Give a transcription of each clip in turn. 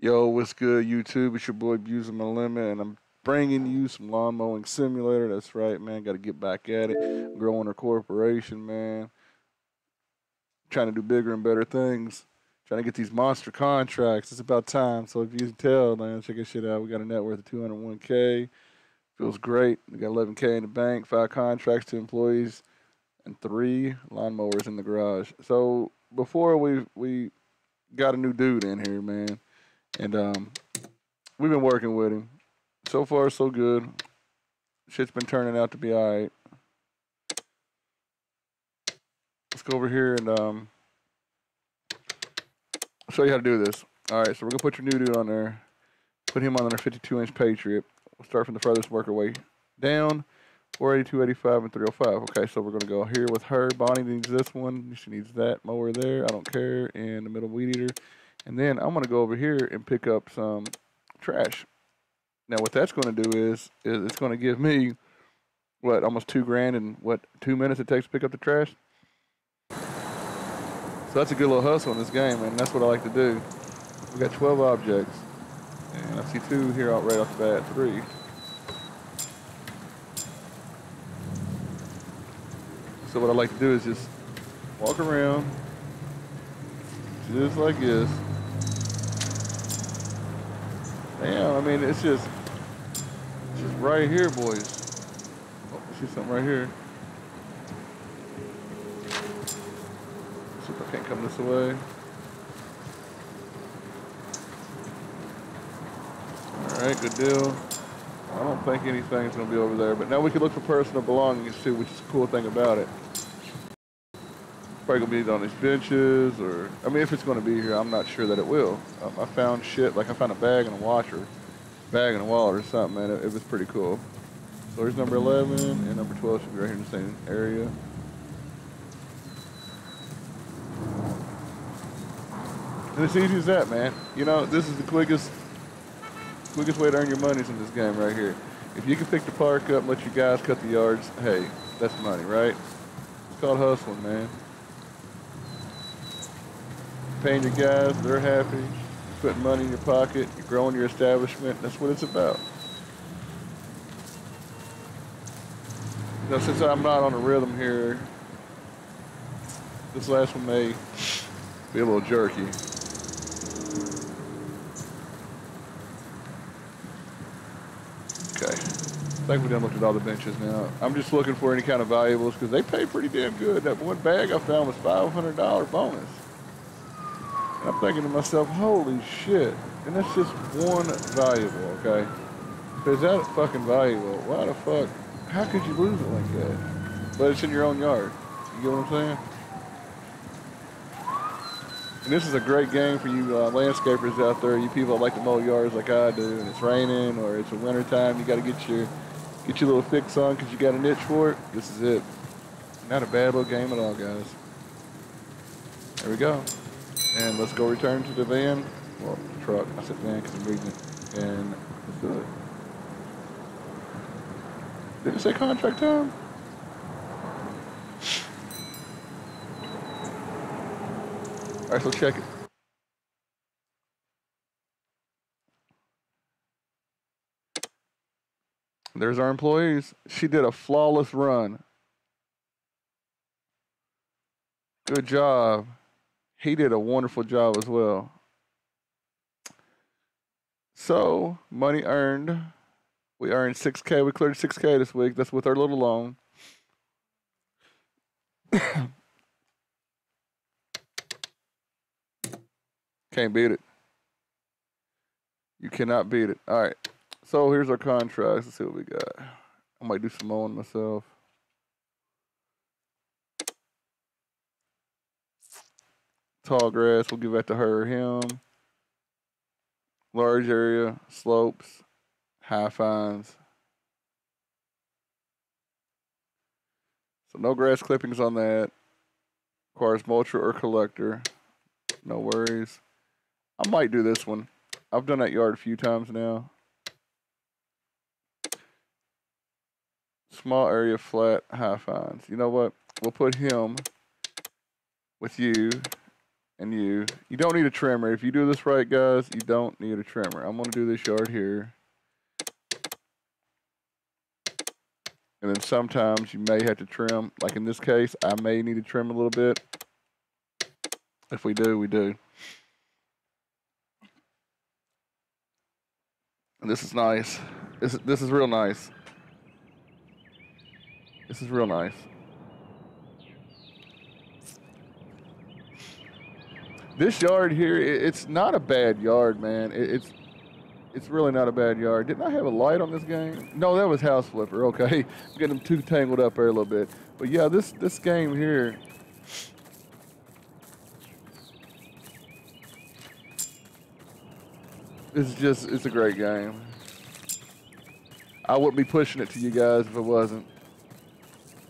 Yo, what's good, YouTube? It's your boy Abusing My Limit, and I'm bringing you some lawn mowing simulator. That's right, man. Got to get back at it. Growing a corporation, man. Trying to do bigger and better things. Trying to get these monster contracts. It's about time. So if you can tell, man, check this shit out. We got a net worth of 201k. Feels great. We got 11k in the bank, five contracts to employees, and three lawnmowers in the garage. So before we we got a new dude in here, man and um, we've been working with him. So far, so good. Shit's been turning out to be all right. Let's go over here and um, show you how to do this. All right, so we're gonna put your new dude on there. Put him on our 52-inch Patriot. We'll start from the furthest worker way down. 482, 85, and 305. Okay, so we're gonna go here with her. Bonnie needs this one. She needs that mower there. I don't care. And the middle weed eater. And then I'm going to go over here and pick up some trash. Now what that's going to do is, is it's going to give me, what, almost two grand in, what, two minutes it takes to pick up the trash? So that's a good little hustle in this game, and that's what I like to do. We got 12 objects. And I see two here out right off the bat, three. So what I like to do is just walk around, just like this. Damn, I mean, it's just, it's just right here, boys. Oh, I see something right here. See if I can't come this way. All right, good deal. I don't think anything's gonna be over there, but now we can look for personal belongings too, which is a cool thing about it. Probably gonna be on these benches, or I mean, if it's gonna be here, I'm not sure that it will. Um, I found shit like I found a bag and a washer, bag and a wallet or something, man. It, it was pretty cool. So here's number 11, and number 12 should be right here in the same area. And it's easy as that, man. You know, this is the quickest, quickest way to earn your monies in this game right here. If you can pick the park up and let your guys cut the yards, hey, that's money, right? It's called hustling, man paying your guys, they're happy, putting money in your pocket, you're growing your establishment. That's what it's about. Now, since I'm not on a rhythm here, this last one may be a little jerky. Okay. I think we done looked at all the benches now. I'm just looking for any kind of valuables because they pay pretty damn good. That one bag I found was $500 bonus. I'm thinking to myself, holy shit. And that's just one valuable, okay? Is that fucking valuable? Why the fuck? How could you lose it like that? But it's in your own yard. You get what I'm saying? And this is a great game for you uh, landscapers out there, you people that like to mow yards like I do, and it's raining or it's a winter time, you got to get your get your little fix on because you got a niche for it. This is it. Not a bad little game at all, guys. There we go. And let's go return to the van. Well, truck. I said van because I'm reading it. And let's do it. Did it say contract time? All right, so check it. There's our employees. She did a flawless run. Good job he did a wonderful job as well. So, money earned. We earned 6K. We cleared 6K this week. That's with our little loan. Can't beat it. You cannot beat it. All right. So here's our contracts. Let's see what we got. I might do some mowing myself. Tall grass, we'll give that to her or him. Large area, slopes, high fines. So no grass clippings on that. Requires mulcher or collector. No worries. I might do this one. I've done that yard a few times now. Small area, flat, high fines. You know what? We'll put him with you and you. You don't need a trimmer. If you do this right, guys, you don't need a trimmer. I'm going to do this yard here. And then sometimes you may have to trim. Like in this case, I may need to trim a little bit. If we do, we do. And this is nice. This, this is real nice. This is real nice. This yard here, it's not a bad yard, man. it's it's really not a bad yard. Didn't I have a light on this game? No, that was House Flipper. Okay, getting them too tangled up there a little bit. But yeah, this this game here. It's just, it's a great game. I wouldn't be pushing it to you guys if it wasn't.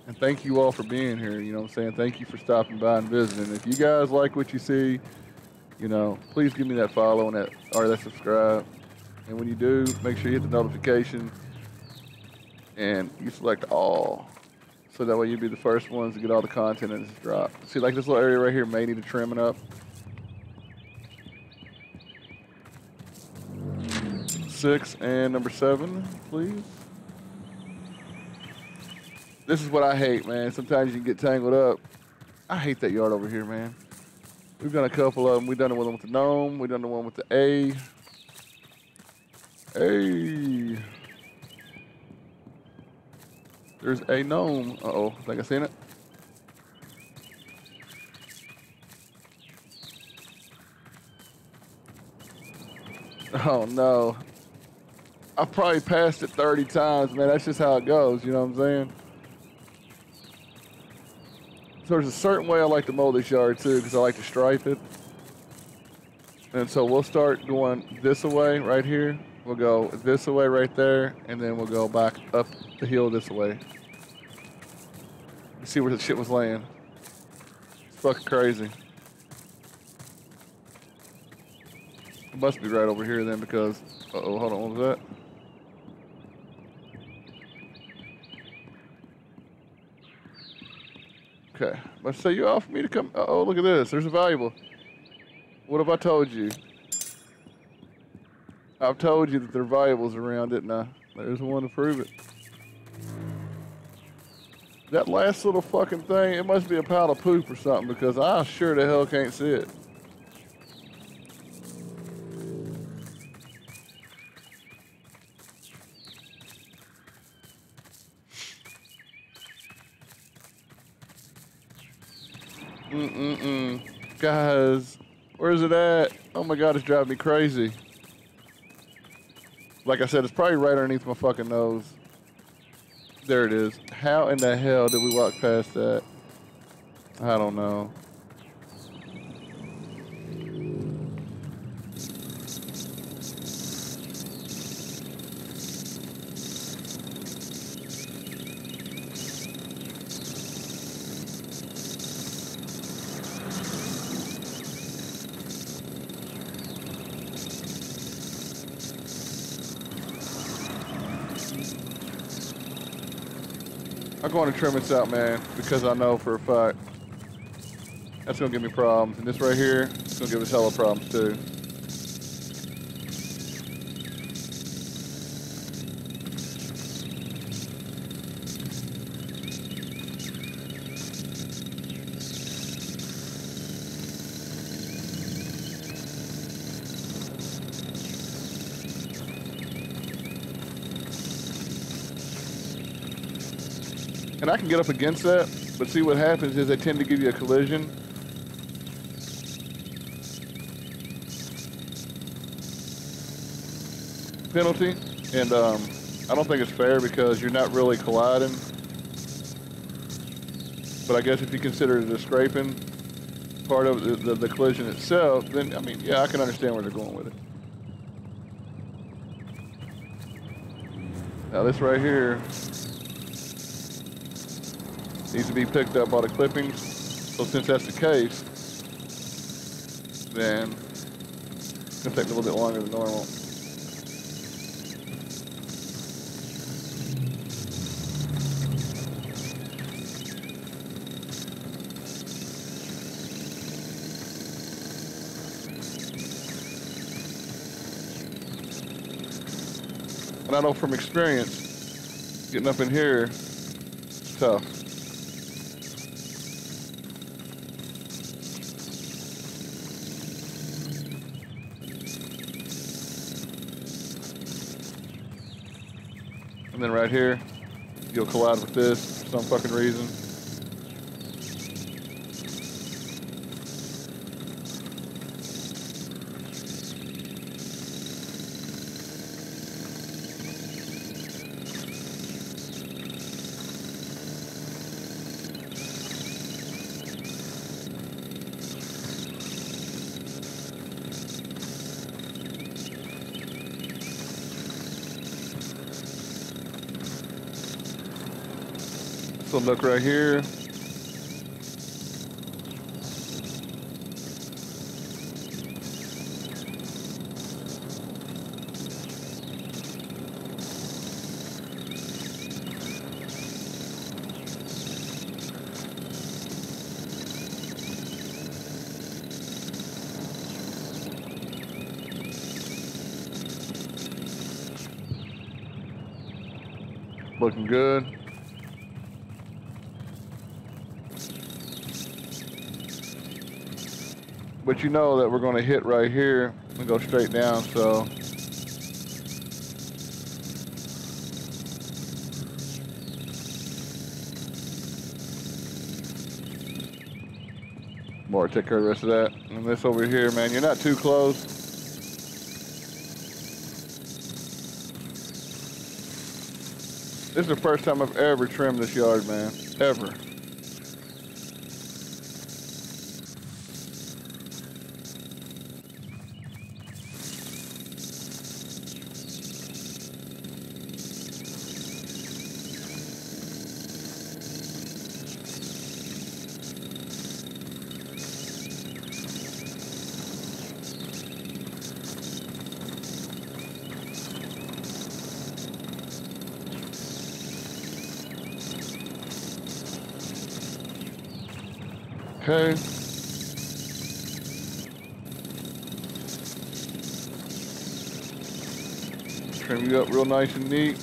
And thank you all for being here. You know what I'm saying? Thank you for stopping by and visiting. If you guys like what you see, you know, please give me that follow and that or that subscribe. And when you do, make sure you hit the notification and you select all. So that way you'll be the first ones to get all the content that is dropped. See, like this little area right here may need a trimming up. Six and number seven, please. This is what I hate, man. Sometimes you get tangled up. I hate that yard over here, man. We've done a couple of them. We've done the one with the gnome. We've done the one with the A. Hey. There's a gnome. Uh-oh. Think I seen it? Oh, no. I've probably passed it 30 times, man. That's just how it goes. You know what I'm saying? There's a certain way I like to mow this yard, too, because I like to stripe it. And so we'll start going this way right here. We'll go this way right there, and then we'll go back up the hill this way. See where the shit was laying. It's fucking crazy. It must be right over here then because, uh oh hold on, what was that? Okay, let's say you offer me to come, uh oh, look at this, there's a valuable. What have I told you? I've told you that there are valuables around, didn't I? There's one to prove it. That last little fucking thing, it must be a pile of poop or something because I sure the hell can't see it. Mm-mm-mm. Guys, where's it at? Oh my god, it's driving me crazy. Like I said, it's probably right underneath my fucking nose. There it is. How in the hell did we walk past that? I don't know. I'm going to trim this out, man, because I know for a fact that's going to give me problems. And this right here, it's going to give us hella problems too. And I can get up against that, but see what happens is they tend to give you a collision. penalty. And um, I don't think it's fair because you're not really colliding. But I guess if you consider a scraping part of the, the, the collision itself, then, I mean, yeah, I can understand where they're going with it. Now this right here, needs to be picked up by the clippings. So since that's the case, then it's gonna take a little bit longer than normal. And I know from experience, getting up in here, it's tough. Right here, you'll collide with this for some fucking reason. So look right here. Looking good. But you know that we're going to hit right here and go straight down, so. More take care of the rest of that. And this over here, man, you're not too close. This is the first time I've ever trimmed this yard, man. Ever. Okay. Trim you up real nice and neat.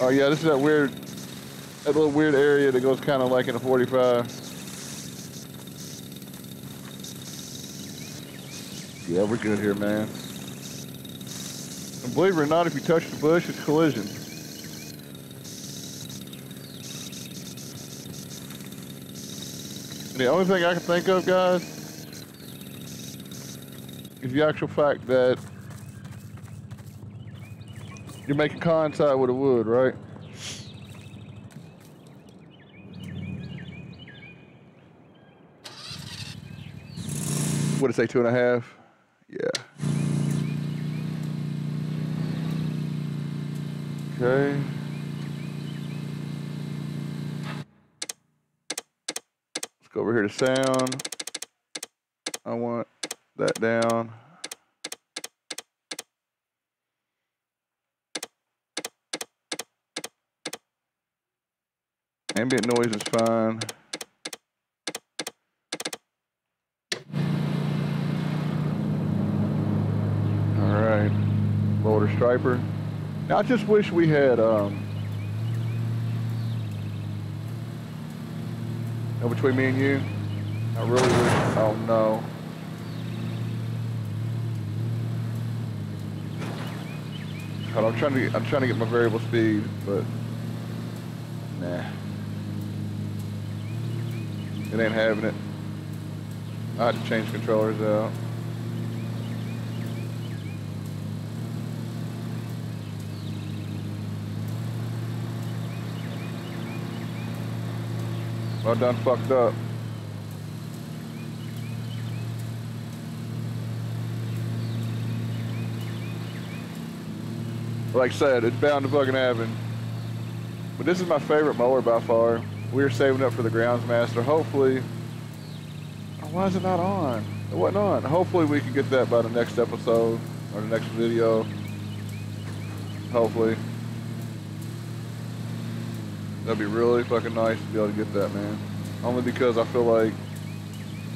Oh yeah, this is that weird, that little weird area that goes kind of like in a 45. Yeah, we're good here, man. And believe it or not, if you touch the bush, it's collision. The only thing I can think of, guys, the actual fact that you're making contact with the wood, right? What it say, two and a half? Yeah. Okay. Let's go over here to sound. I want that down. Ambient noise is fine. All right, loader striper. Now I just wish we had um, No, between me and you, I really wish. Oh no. I'm trying to. I'm trying to get my variable speed, but nah, it ain't having it. I had to change controllers out. Well done fucked up. Like I said, it's bound to fucking happen. But this is my favorite mower by far. We are saving up for the Groundsmaster. Hopefully, oh, why is it not on? It wasn't on. Hopefully we can get that by the next episode or the next video. Hopefully. That'd be really fucking nice to be able to get that, man. Only because I feel like,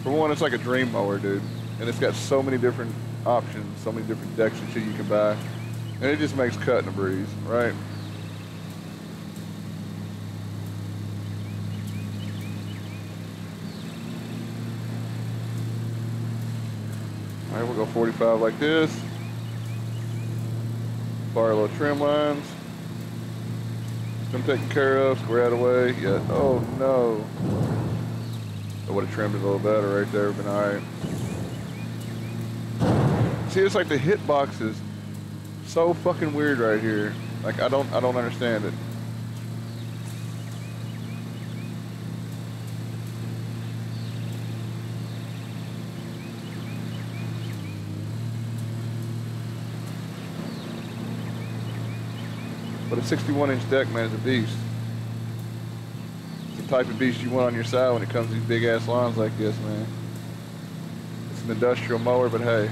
for one, it's like a dream mower, dude. and it's got so many different options, so many different decks and shit you can buy, and it just makes cutting a breeze, right? All right, we'll go 45 like this. Bar little trim lines. Them taken care of, square out away. Yeah. Oh no. I would have trimmed it a little better right there, been alright. See, it's like the hitbox is so fucking weird right here. Like I don't, I don't understand it. But a 61 inch deck, man, is a beast. It's the type of beast you want on your side when it comes to these big ass lawns like this, man. It's an industrial mower, but hey,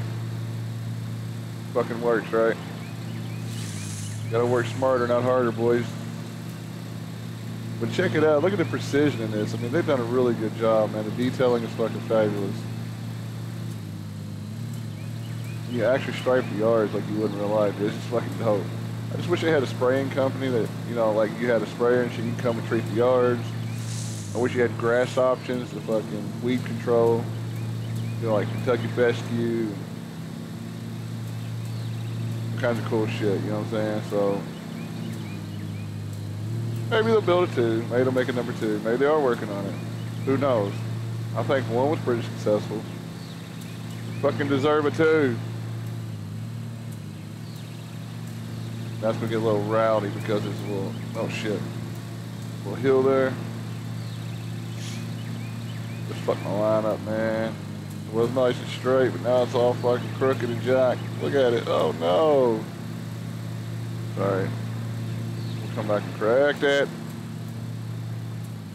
fucking works, right? Gotta work smarter, not harder, boys. But check it out. Look at the precision in this. I mean, they've done a really good job, man. The detailing is fucking fabulous. You actually stripe the yards like you would in real life. It's just fucking dope. I just wish they had a spraying company that, you know, like you had a sprayer and shit, you can come and treat the yards. I wish you had grass options, the fucking weed control, you know, like Kentucky fescue, kinds of cool shit, you know what I'm saying? So, maybe they'll build a two, maybe they'll make a number two, maybe they are working on it. Who knows? I think one was pretty successful. Fucking deserve a two. That's gonna get a little rowdy because it's a little, oh shit. A little hill there. Just fuck my line up, man. Was nice and straight, but now it's all fucking crooked and jacked. Look at it. Oh no. Sorry. We'll come back and correct that.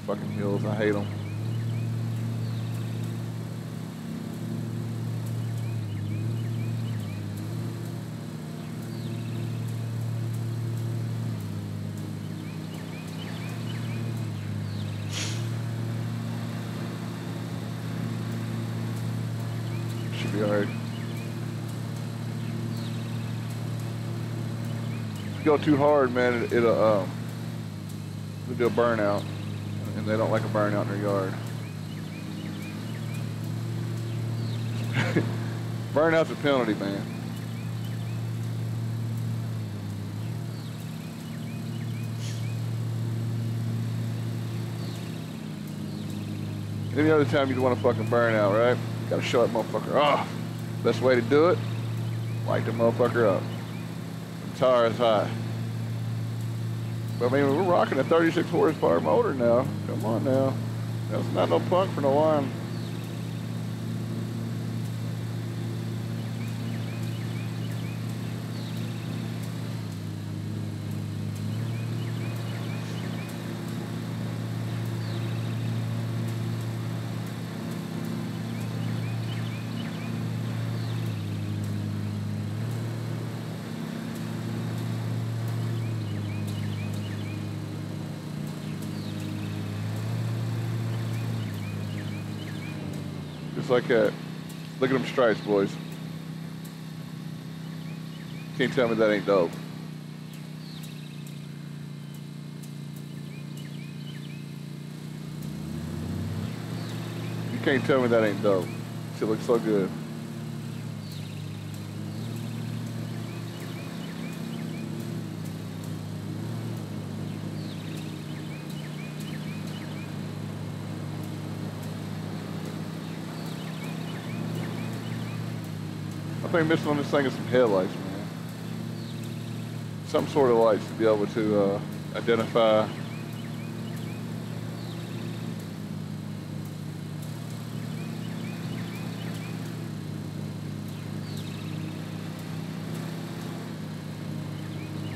Fucking hills, I hate them. Should be alright. If you too hard, man, it, it'll um, it'll do a burnout, and they don't like a burnout in their yard. Burnout's a penalty, man. Any other time you'd want to fucking burn out, right? Gotta show that motherfucker off. Best way to do it, light the motherfucker up. The tire is high. But I mean, we're rocking a 36 horsepower motor now. Come on now. That's not no punk for no line. Just like that. Look at them stripes, boys. Can't tell me that ain't dope. You can't tell me that ain't dope. She looks so good. I think missing on this thing is some headlights, man. Some sort of lights to be able to uh, identify.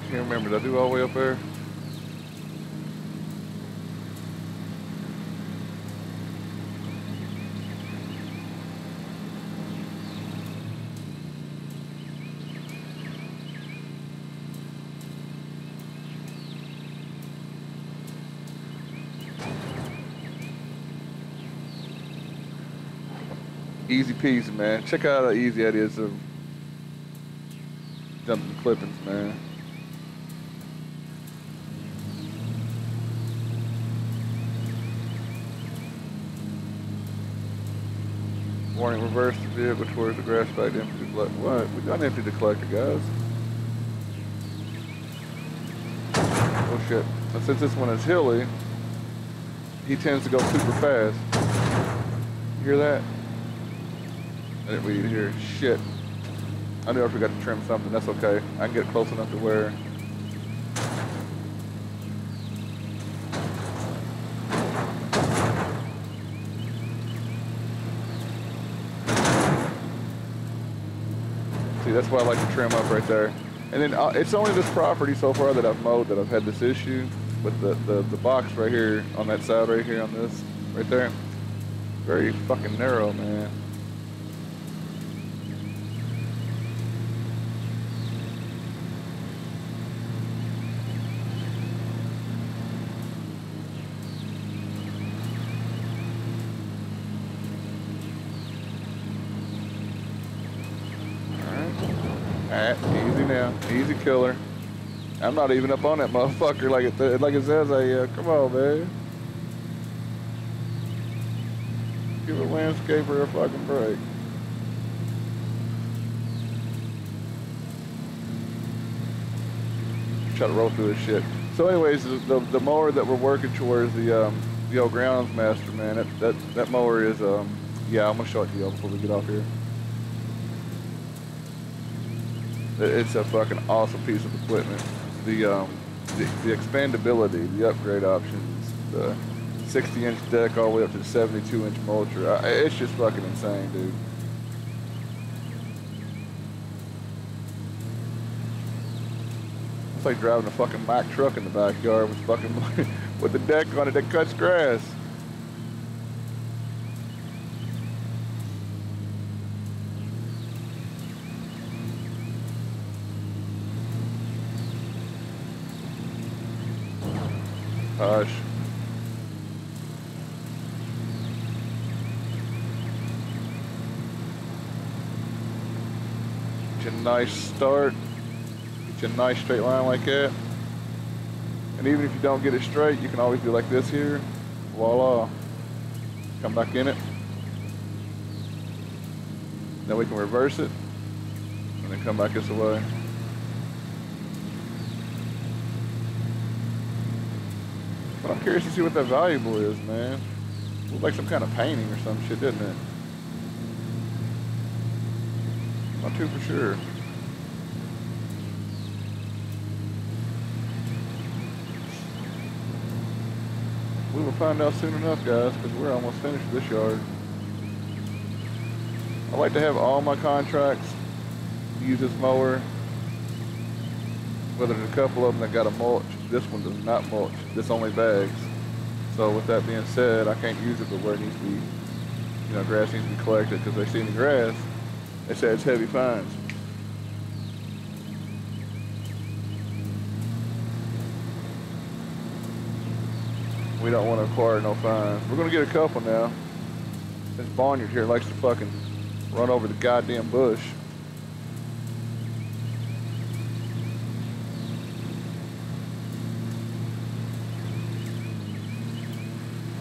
Can't remember. Did I do all the way up there? Easy peasy, man. Check out how easy that is of dumping clippings, man. Warning, reverse the vehicle towards the grass bag to empty the collector. What? We done emptied the collector, guys. Oh shit. But since this one is hilly, he tends to go super fast. You hear that? I didn't shit. I knew I forgot to trim something. That's okay. I can get close enough to where See, that's why I like to trim up right there. And then uh, it's only this property so far that I've mowed that I've had this issue. with the, the, the box right here on that side right here on this, right there, very fucking narrow, man. Killer. I'm not even up on that motherfucker like it like it says I uh, come on man. Give a landscaper a fucking break. Try to roll through this shit. So anyways, the, the, mower that we're working towards, the um, the old Groundsmaster, man, that, that, that mower is, um, yeah, I'm gonna show it to y'all before we get off here. It's a fucking awesome piece of equipment. The, um, the, the expandability, the upgrade options, the 60 inch deck all the way up to the 72 inch mulcher. It's just fucking insane, dude. It's like driving a fucking Mack truck in the backyard with fucking with the deck on it that cuts grass. Start. Get you a nice straight line like that. And even if you don't get it straight, you can always do like this here. Voila. Come back in it. Then we can reverse it. And then come back this way. But I'm curious to see what that valuable is, man. Looks like some kind of painting or some shit, didn't it? Not too for sure. We will find out soon enough, guys, because we're almost finished this yard. I like to have all my contracts use this mower. Whether there's a couple of them that got a mulch, this one does not mulch. This only bags. So with that being said, I can't use it but where it needs to be, you know, grass needs to be collected because they see the grass, they say it's heavy fines. We don't want to acquire no fines. We're gonna get a couple now. This barnyard here likes to fucking run over the goddamn bush.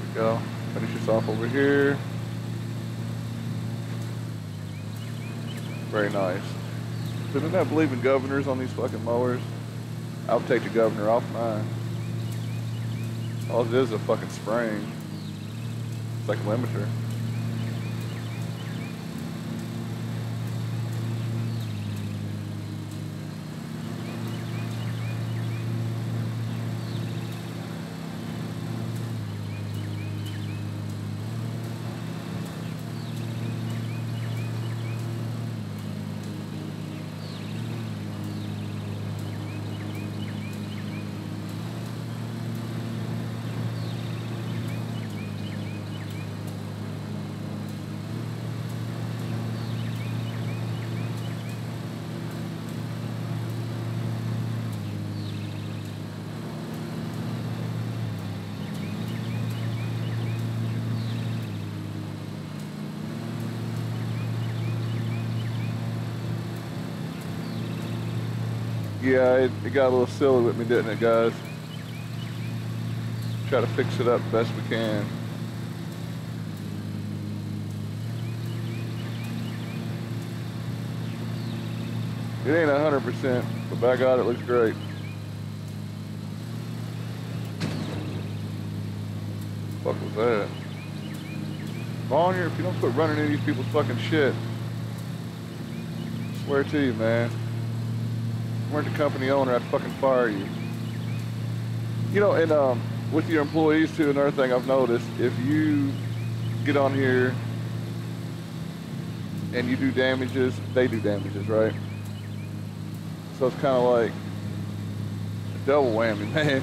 There We go. Finish this off over here. Very nice. So did not I believe in governors on these fucking mowers. I'll take the governor off mine. All it is is a fucking spring. It's like a limiter. Yeah, it, it got a little silly with me, didn't it, guys? Try to fix it up best we can. It ain't 100%, but by God, it looks great. Fuck was that? Bonnier, if you don't quit running into these people's fucking shit, I swear to you, man. Weren't the company owner, I'd fucking fire you. You know, and um, with your employees too, another thing I've noticed, if you get on here and you do damages, they do damages, right? So it's kind of like a double whammy, man.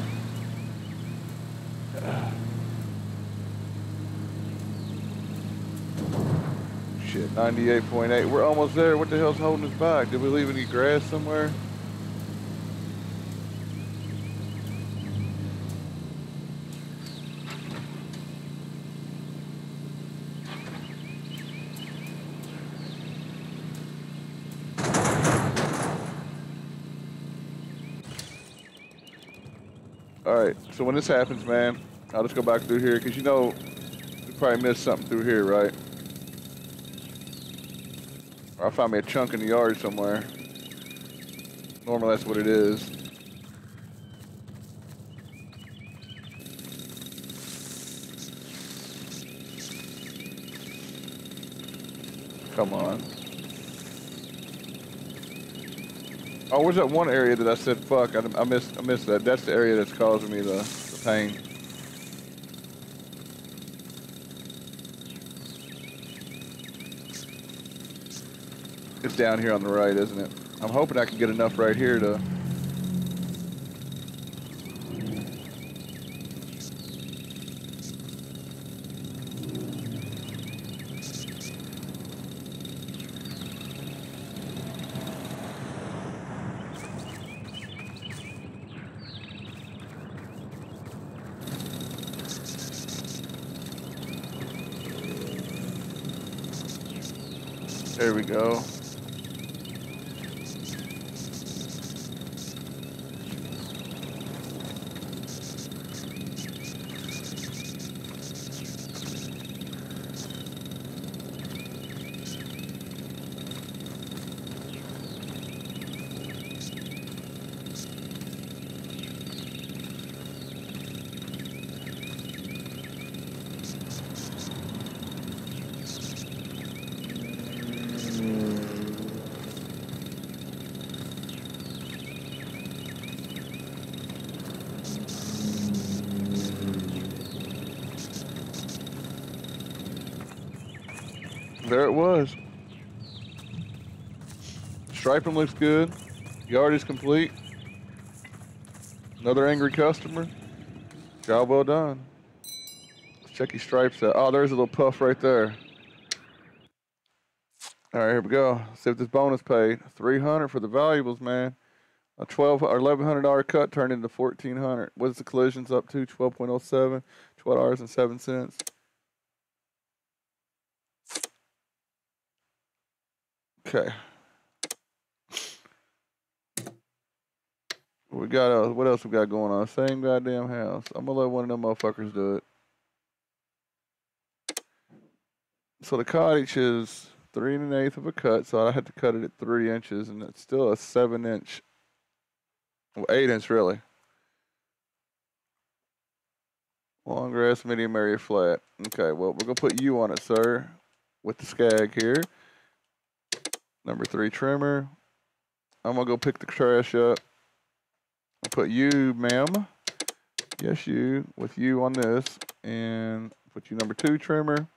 Shit, 98.8. We're almost there. What the hell's holding us back? Did we leave any grass somewhere? So when this happens, man, I'll just go back through here because you know we probably missed something through here, right? Or I'll find me a chunk in the yard somewhere. Normally that's what it is. Come on. Oh, where's that one area that I said fuck? I, I missed I missed that. That's the area that's causing me the, the pain. It's down here on the right, isn't it? I'm hoping I can get enough right here to go. There it was. Striping looks good. Yard is complete. Another angry customer. Job well done. Let's check these stripes out. Oh, there's a little puff right there. All right, here we go. See if this bonus paid. 300 for the valuables, man. A 12 or 1100 dollar cut turned into 1400. What's the collisions up to? 12.07, 12 dollars and seven cents. Okay. We got uh, what else we got going on? Same goddamn house. I'm gonna let one of them motherfuckers do it. So the cottage is three and an eighth of a cut, so I had to cut it at three inches, and it's still a seven inch, well, eight inch really. Long grass, medium area, flat. Okay, well we're gonna put you on it, sir, with the Scag here. Number three trimmer. I'm gonna go pick the trash up. I'll put you, ma'am. Yes, you, with you on this. And put you number two trimmer.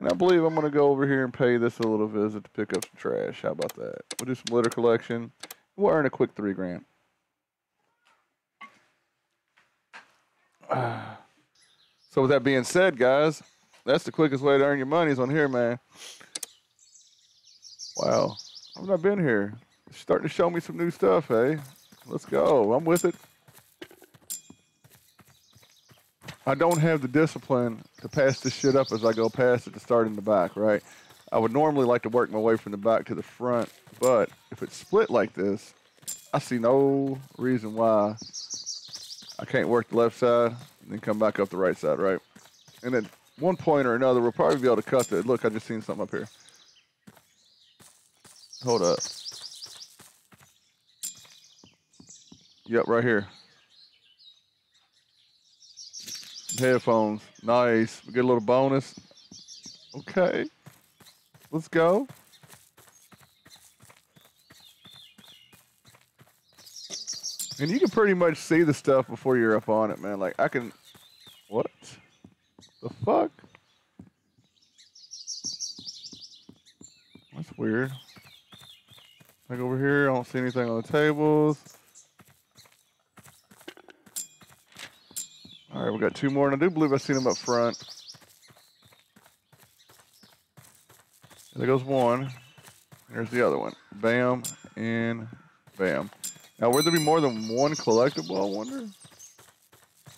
And I believe I'm gonna go over here and pay this a little visit to pick up some trash. How about that? We'll do some litter collection. We'll earn a quick three grand. So with that being said, guys, that's the quickest way to earn your money is on here, man. Wow. I've not been here. Starting to show me some new stuff, hey? Let's go. I'm with it. I don't have the discipline to pass this shit up as I go past it to start in the back, right? I would normally like to work my way from the back to the front, but if it's split like this, I see no reason why I can't work the left side and then come back up the right side, right? And then one point or another, we'll probably be able to cut it. Look, I just seen something up here. Hold up. Yep, right here. Headphones. Nice. We get a little bonus. Okay. Let's go. And you can pretty much see the stuff before you're up on it, man. Like, I can... What? The fuck? That's weird. Like over here, I don't see anything on the tables. All right, we got two more, and I do believe I've seen them up front. There goes one. Here's the other one. Bam and bam. Now, would there be more than one collectible, I wonder?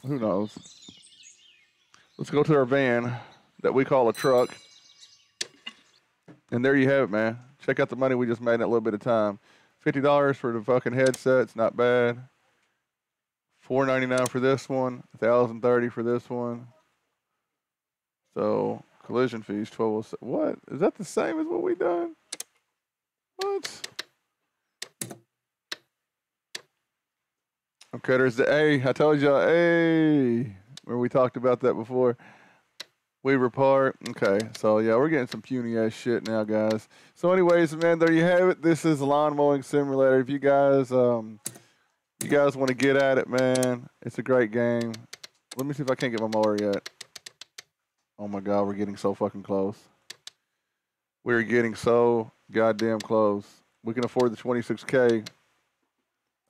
Who knows? Let's go to our van that we call a truck. And there you have it, man. Check out the money we just made in a little bit of time. $50 for the fucking headsets, not bad. $4.99 for this one, 1,030 for this one. So collision fees, 1207. What? Is that the same as what we done? What? Okay, there's the A. I told y'all A. Where we talked about that before. Weaver Park. Okay, so yeah, we're getting some puny ass shit now, guys. So, anyways, man, there you have it. This is lawn mowing simulator. If you guys, um, you guys want to get at it, man, it's a great game. Let me see if I can't get my mower yet. Oh my god, we're getting so fucking close. We're getting so goddamn close. We can afford the 26k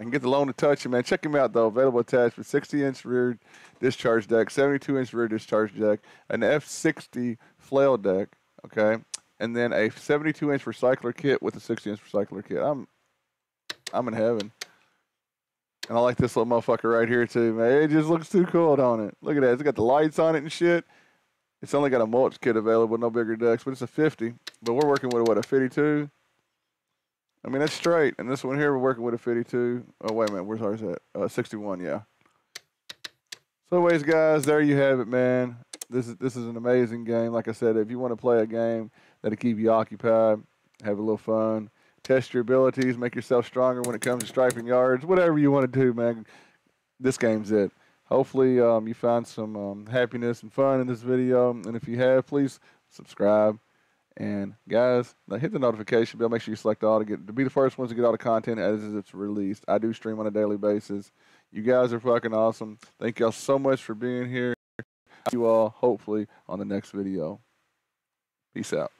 and get the loan to touch him, man. Check him out though. Available attached for 60 inch rear discharge deck, 72 inch rear discharge deck, an F60 flail deck, okay, and then a 72 inch recycler kit with a 60 inch recycler kit. I'm I'm in heaven. And I like this little motherfucker right here too, man. It just looks too cool, don't it? Look at that. It's got the lights on it and shit. It's only got a mulch kit available, no bigger decks, but it's a 50. But we're working with what a 52. I mean, that's straight. And this one here, we're working with a 52. Oh, wait a minute. Where's ours at? Uh, 61, yeah. So, anyways, guys, there you have it, man. This is this is an amazing game. Like I said, if you want to play a game that'll keep you occupied, have a little fun, test your abilities, make yourself stronger when it comes to striping yards, whatever you want to do, man, this game's it. Hopefully, um, you found some um, happiness and fun in this video. And if you have, please subscribe. And guys, hit the notification bell. Make sure you select all to get to be the first ones to get all the content as it's released. I do stream on a daily basis. You guys are fucking awesome. Thank y'all so much for being here. See you all hopefully on the next video. Peace out.